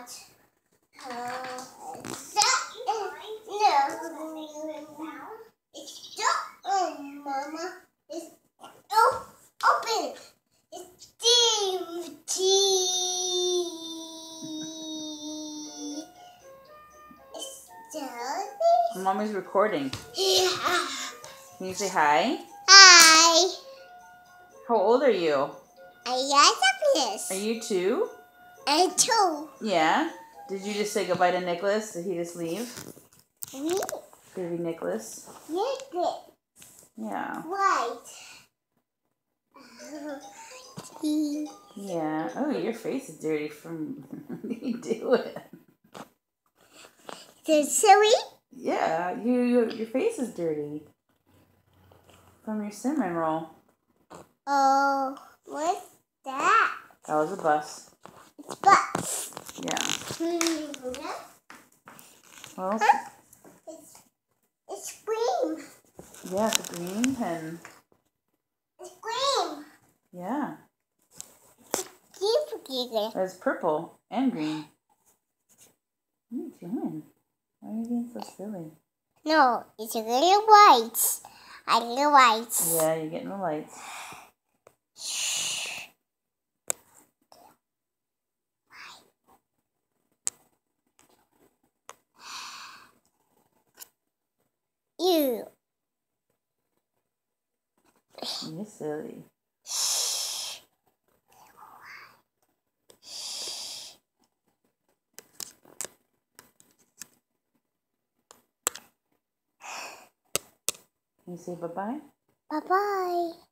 about no. It's not Mama. It's oh, open. It's uh, It's Mommy's recording. Yeah. Can you say hi? Hi. How old are you? I am Are you two? And two. Yeah. Did you just say goodbye to Nicholas? Did he just leave? Me. Baby Nicholas. Nicholas. Yeah. White. Yeah. Oh, your face is dirty from you do it? The silly. Yeah, you, you your face is dirty from your cinnamon roll. Oh, what's that? That was a bus. Bus. Yeah. Well, It's, it's green. yeah, it's a green pen. It's green. Yeah, it's purple and green. What are you doing? Why are you being so silly? No, it's a little white. A little white. Yeah, you're getting the lights. You. You're silly. Can you say bye bye? Bye bye.